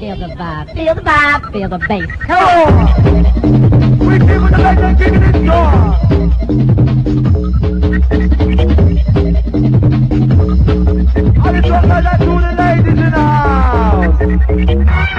Feel the vibe, feel the vibe, feel the bass. Come on! We keep keeping the legend kicking in your I just want to let you ladies in the house.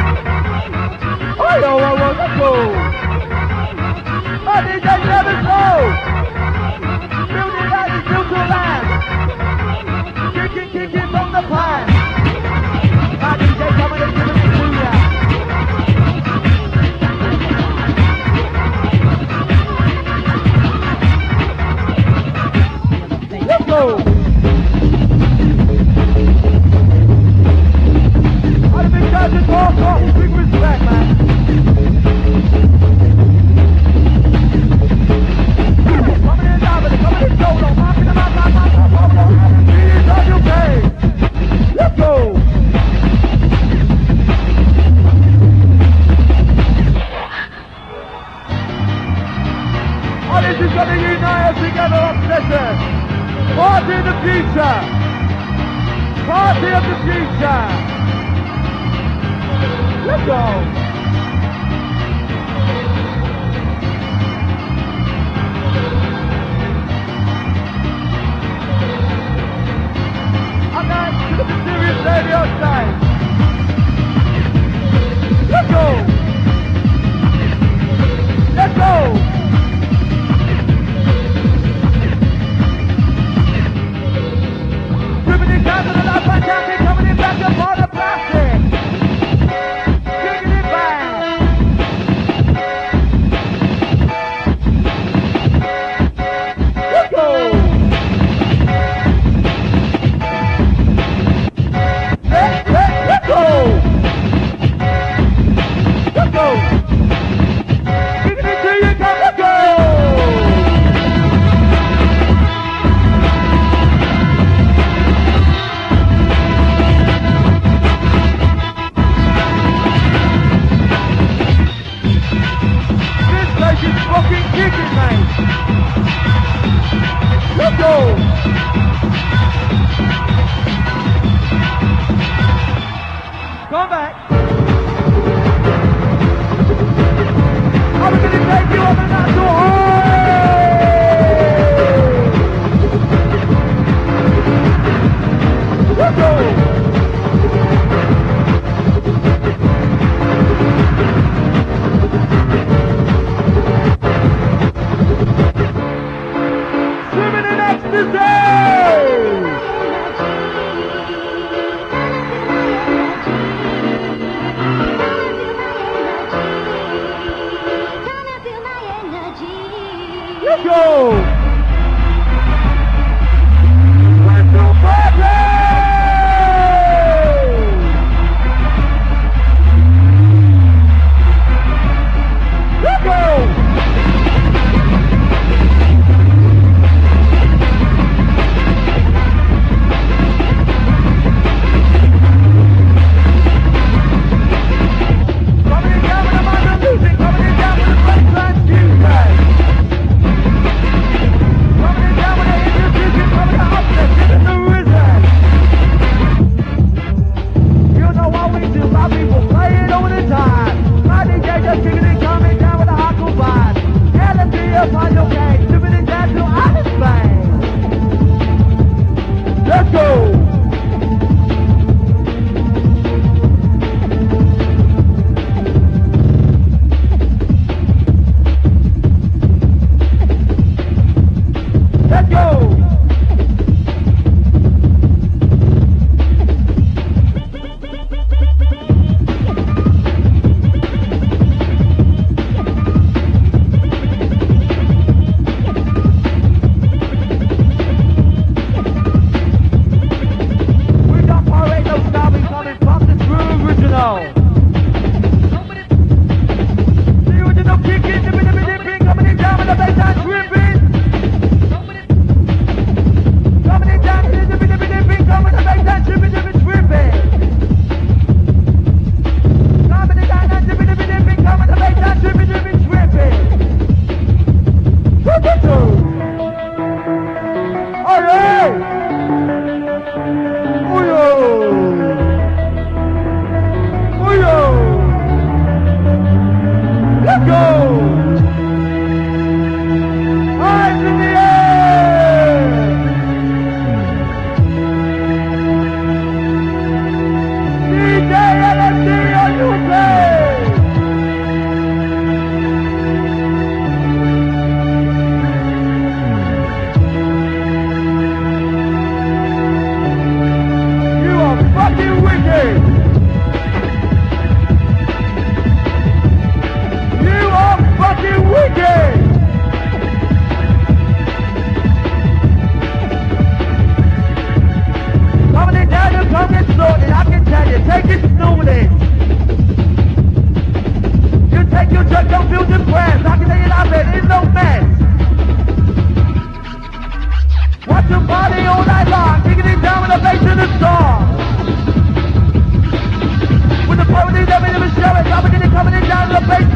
the place.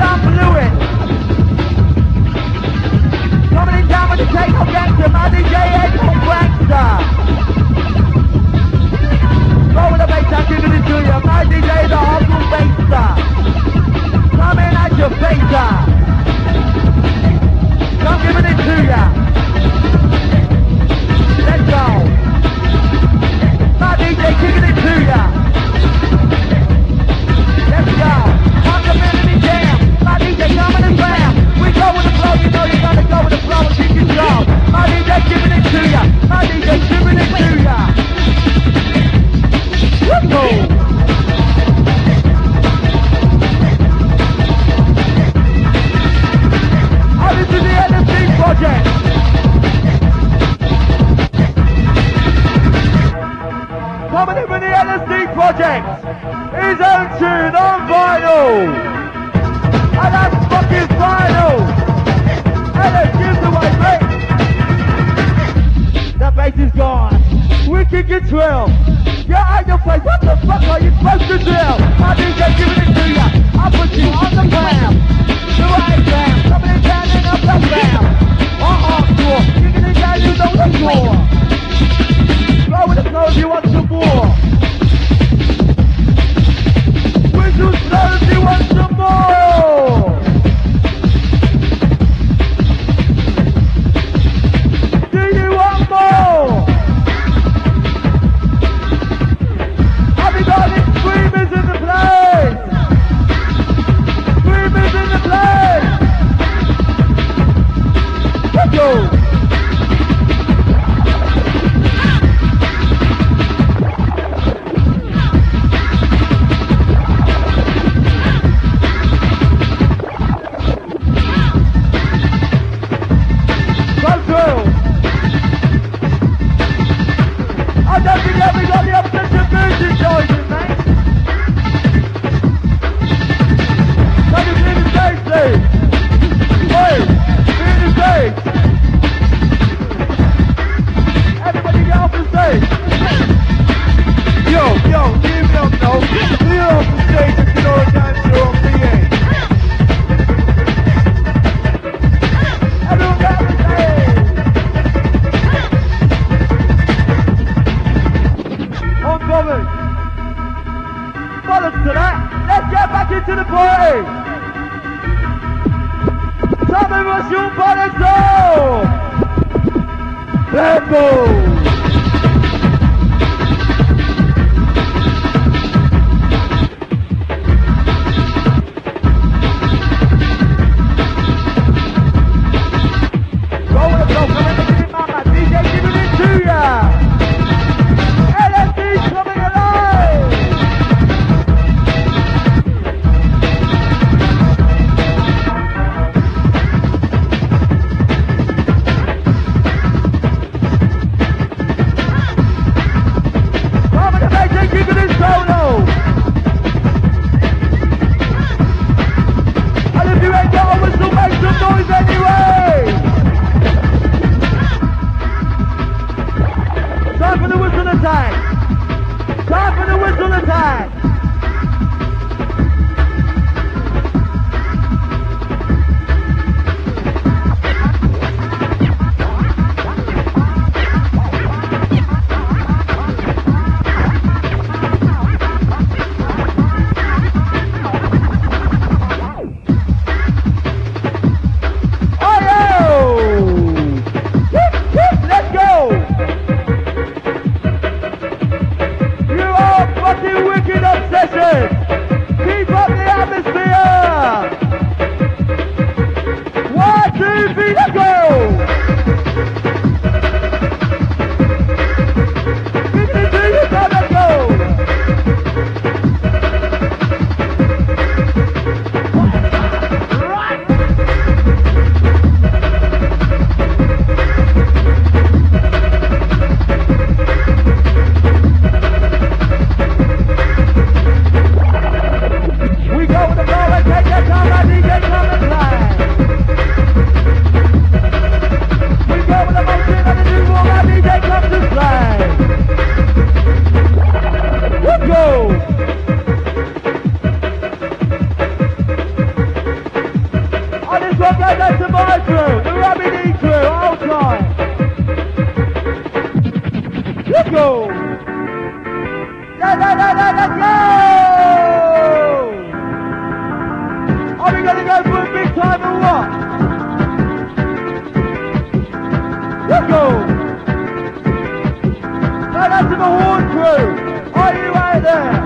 project his own tune on vinyl. And that's fucking vinyl. And Ellis gives away, mate. That bass is gone. We can get 12. You're out your place. What the fuck are you supposed to do? I think I'm giving it to ya. I put you on the gram. The right gram. Coming down in a black gram. Or off door. Kicking it down, you know the floor. Throw it as low as you want some more. Do you want more? da, da, gonna go for a big time or what? Let's go! Now that's to the horn crew. Are you out there?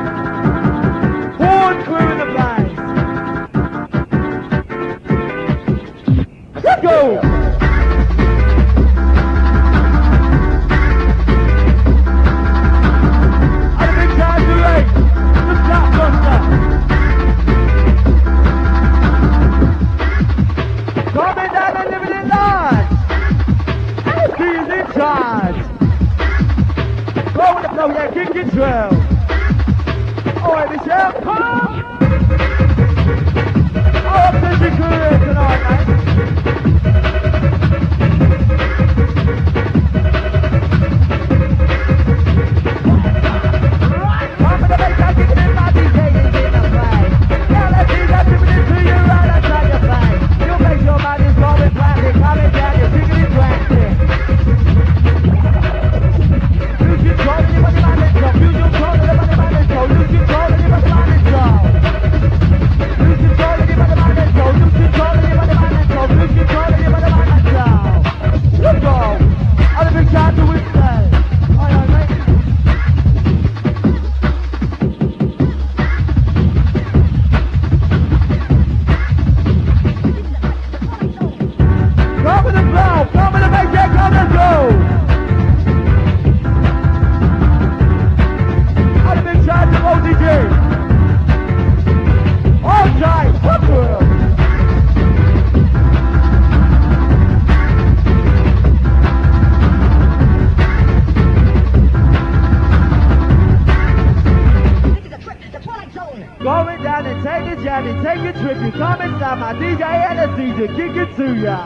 to kick it to ya.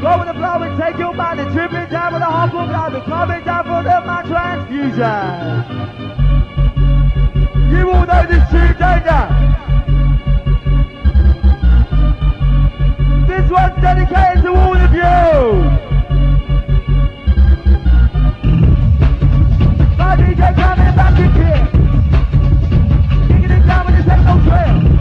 Go with the flow and take your mind and trip it down with a hop of love and coming down for the my transfusion. You all know this tune, danger. This one's dedicated to all of you. My DJ coming back in here. Kicking it down with the techno trail.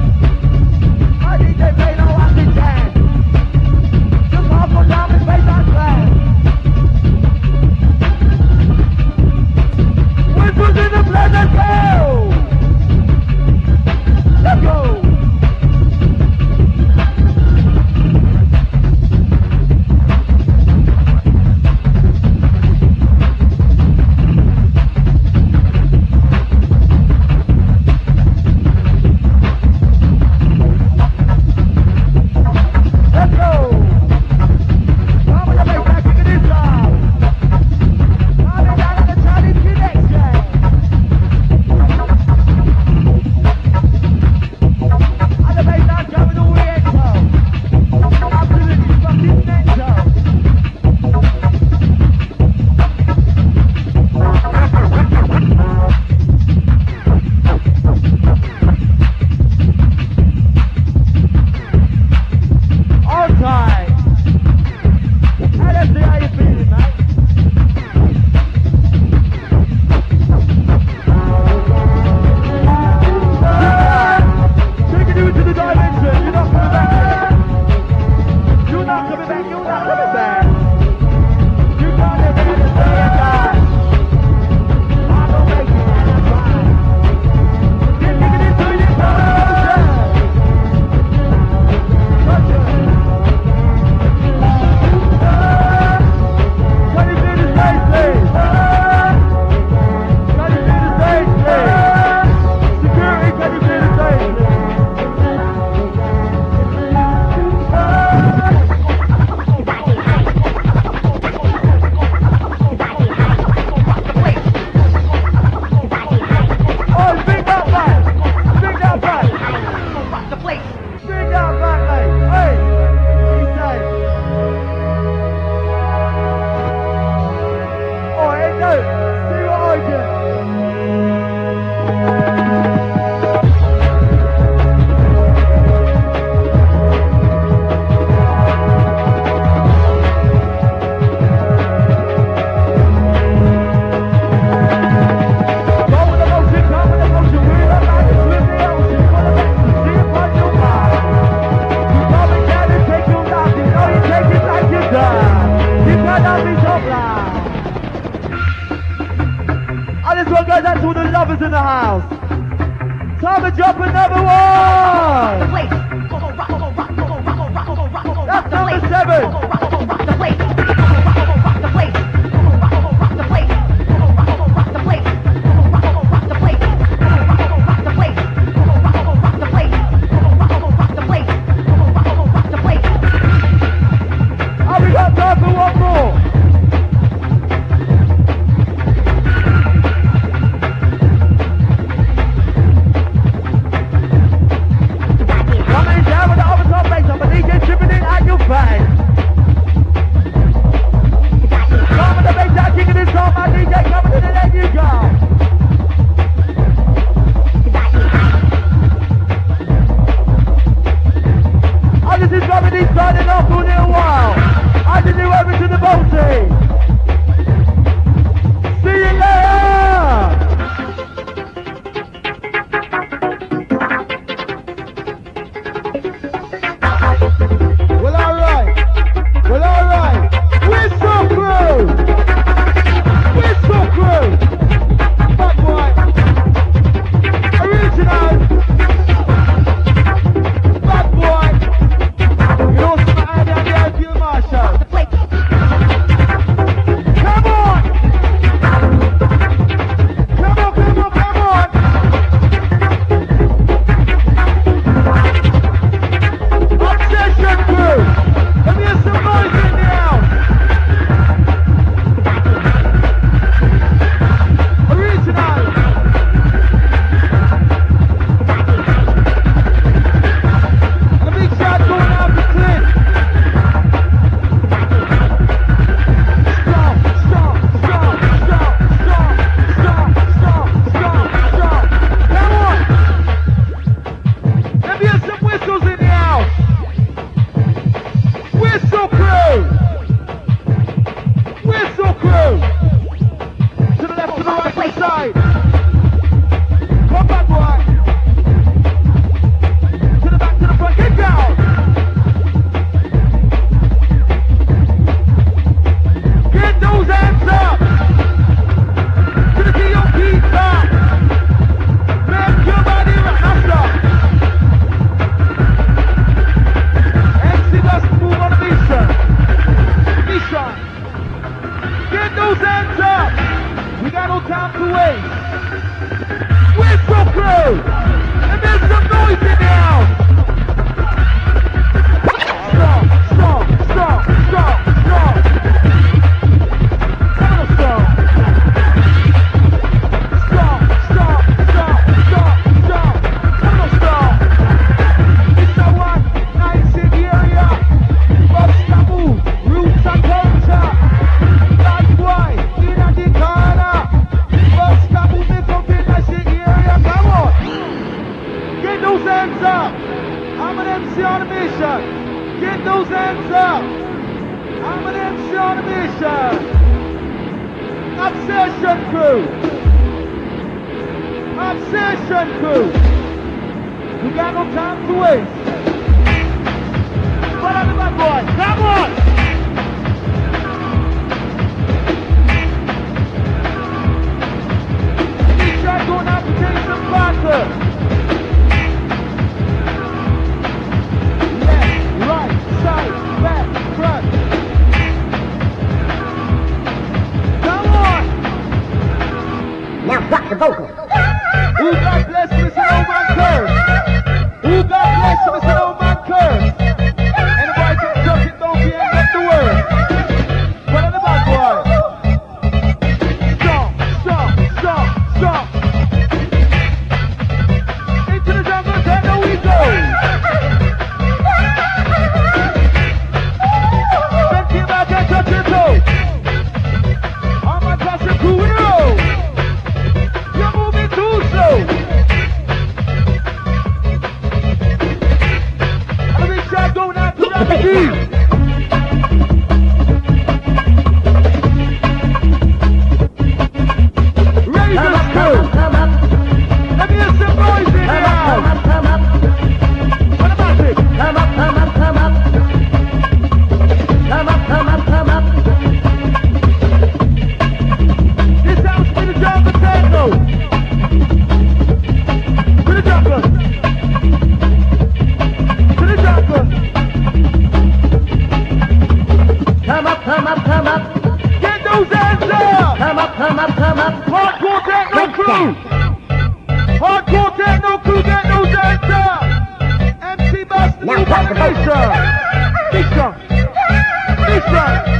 Tubman's in the house. Tubman jumping number one. That's number seven. Obsession crew. Obsession crew. We got no time to waste. What up, my boy? Come on! Try going out to take some vodka. Left, right, side, back, front. the vocal. Who got blessed, Mr. Over and Who got blessed, Mr. come up, come up. Get those hands up. Come up, come up, come up. Hardcore techno crew. Hardcore techno crew, get those hands up. MC Buster, new combination. Big Sean.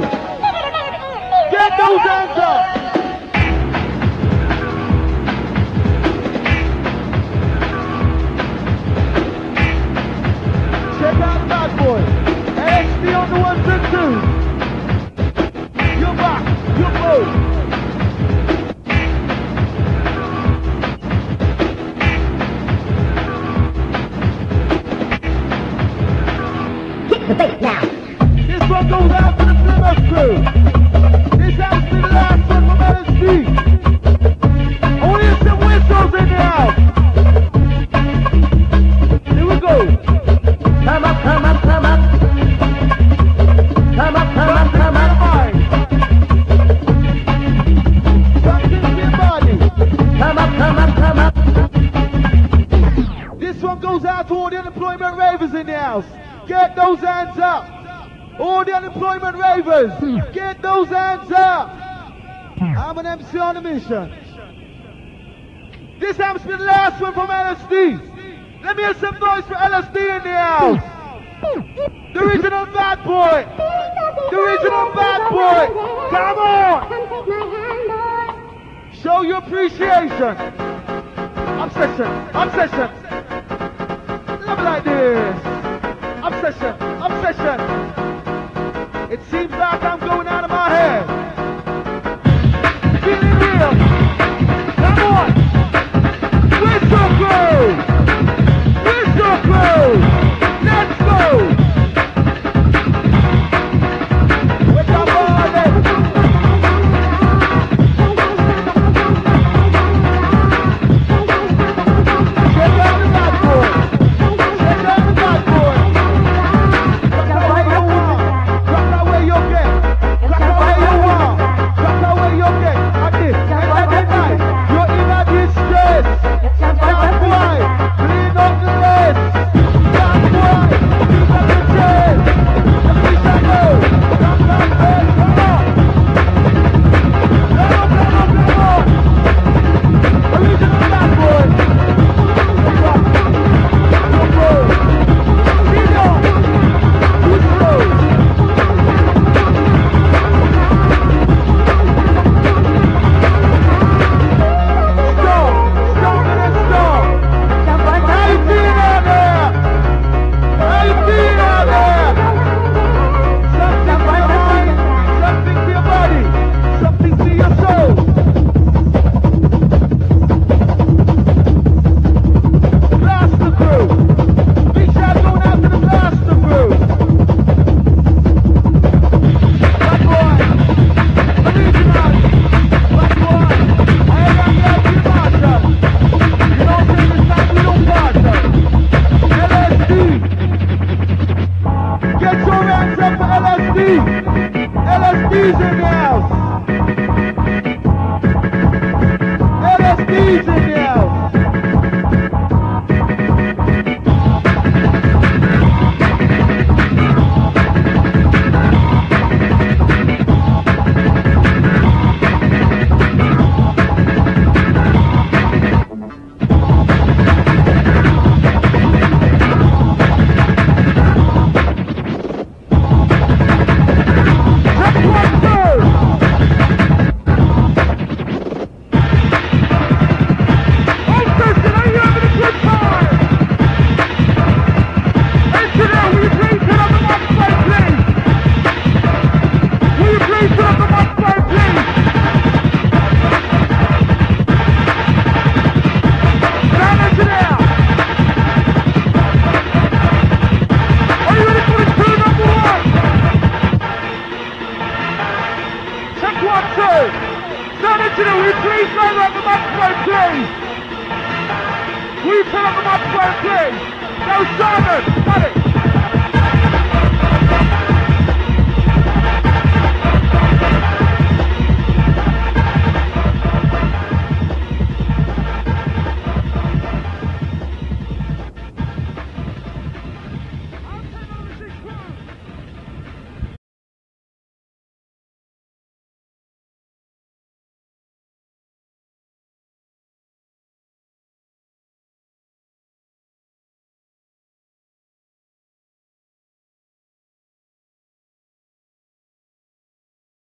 Get those hands up! those hands up. All the unemployment ravers, get those hands up. I'm an MC on a mission. This happens to be the last one from Ellis Dee. Let me hear some noise for Ellis Dee in the house. The original bad boy. The original bad boy. Come on. Show your appreciation. Obsession. Obsession. Love it like this. Session.